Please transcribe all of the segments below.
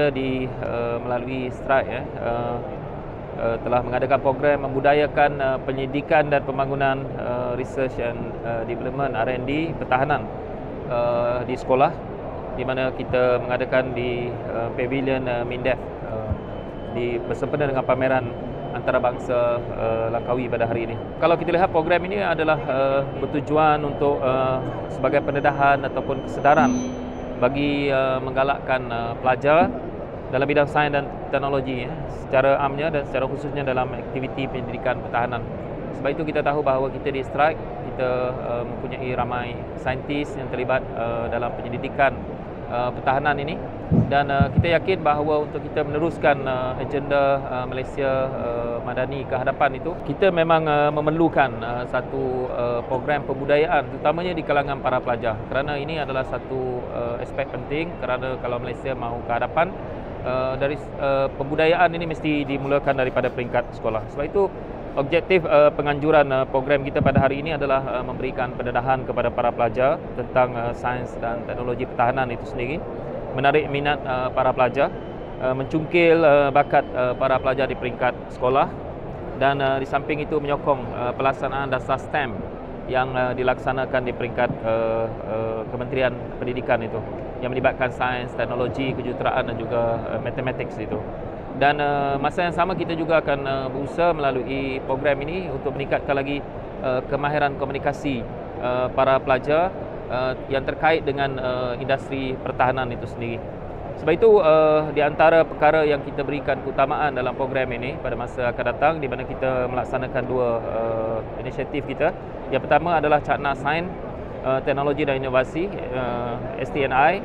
kita di uh, melalui strike ya uh, uh, telah mengadakan program membudayakan uh, penyidikan dan pembangunan uh, research and uh, development R&D pertahanan uh, di sekolah di mana kita mengadakan di uh, pavilion uh, Mindef uh, di bersempena dengan pameran antarabangsa uh, Langkawi pada hari ini. Kalau kita lihat program ini adalah uh, bertujuan untuk uh, sebagai pendedahan ataupun kesedaran bagi uh, menggalakkan uh, pelajar dalam bidang sains dan teknologi ya, secara amnya dan secara khususnya dalam aktiviti pendidikan pertahanan. Sebab itu kita tahu bahawa kita di strike kita uh, mempunyai ramai saintis yang terlibat uh, dalam penyelidikan uh, pertahanan ini. Dan uh, kita yakin bahawa untuk kita meneruskan uh, agenda uh, Malaysia uh, Madani ke hadapan itu kita memang uh, memerlukan uh, satu uh, program pembudayaan terutamanya di kalangan para pelajar. Kerana ini adalah satu uh, aspek penting kerana kalau Malaysia mahu ke hadapan uh, dari uh, pembudayaan ini mesti dimulakan daripada peringkat sekolah. Sebab itu objektif uh, penganjuran uh, program kita pada hari ini adalah uh, memberikan pendedahan kepada para pelajar tentang uh, sains dan teknologi pertahanan itu sendiri. Menarik minat uh, para pelajar uh, mencungkil uh, bakat uh, para pelajar di peringkat sekolah dan uh, di samping itu menyokong uh, pelaksanaan dasar STEM yang uh, dilaksanakan di peringkat uh, uh, Kementerian Pendidikan itu yang melibatkan sains, teknologi, kejuruteraan dan juga uh, matematik itu dan uh, masa yang sama kita juga akan uh, berusaha melalui program ini untuk meningkatkan lagi uh, kemahiran komunikasi uh, para pelajar uh, yang terkait dengan uh, industri pertahanan itu sendiri. Sebab itu uh, di antara perkara yang kita berikan keutamaan dalam program ini pada masa akan datang di mana kita melaksanakan dua uh, inisiatif kita. Yang pertama adalah Cakna Sains uh, Teknologi dan Inovasi uh, STNI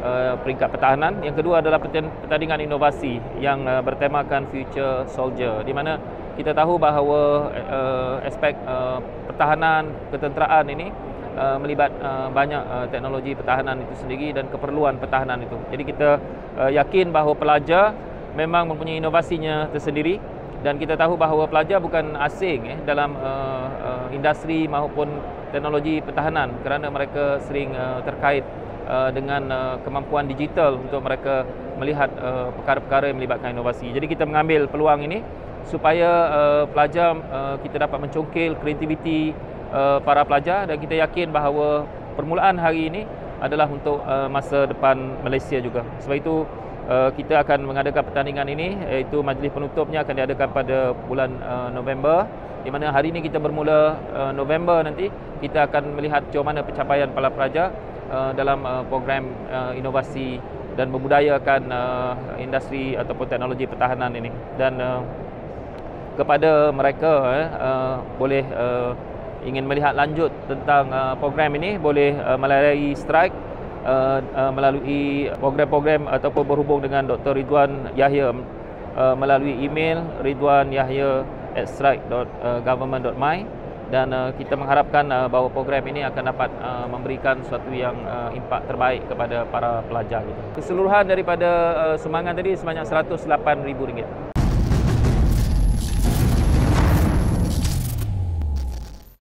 uh, peringkat pertahanan. Yang kedua adalah pertandingan inovasi yang uh, bertemakan Future Soldier di mana kita tahu bahawa uh, aspek uh, pertahanan ketenteraan ini uh, melibat uh, banyak uh, teknologi pertahanan itu sendiri dan keperluan pertahanan itu. Jadi kita uh, yakin bahawa pelajar memang mempunyai inovasinya tersendiri dan kita tahu bahawa pelajar bukan asing eh, dalam uh, uh, industri maupun teknologi pertahanan kerana mereka sering uh, terkait Uh, dengan uh, kemampuan digital untuk mereka melihat uh, perkara-perkara yang melibatkan inovasi. Jadi kita mengambil peluang ini supaya uh, pelajar uh, kita dapat mencongkil kreativiti uh, para pelajar dan kita yakin bahawa permulaan hari ini adalah untuk uh, masa depan Malaysia juga. Sebab itu uh, kita akan mengadakan pertandingan ini iaitu majlis penutupnya akan diadakan pada bulan uh, November di mana hari ini kita bermula uh, November nanti kita akan melihat jauh mana pencapaian para pelajar Uh, dalam uh, program uh, inovasi dan membudayakan uh, industri ataupun teknologi pertahanan ini dan uh, kepada mereka uh, uh, boleh uh, ingin melihat lanjut tentang uh, program ini boleh uh, melalui strike uh, uh, melalui program-program ataupun berhubung dengan Dr. Ridwan Yahya uh, melalui email ridwanyahya@strike.government.my dan uh, kita mengharapkan uh, bahawa program ini akan dapat uh, memberikan sesuatu yang uh, impak terbaik kepada para pelajar gitu. Keseluruhan daripada uh, sumbangan tadi sebanyak RM108,000.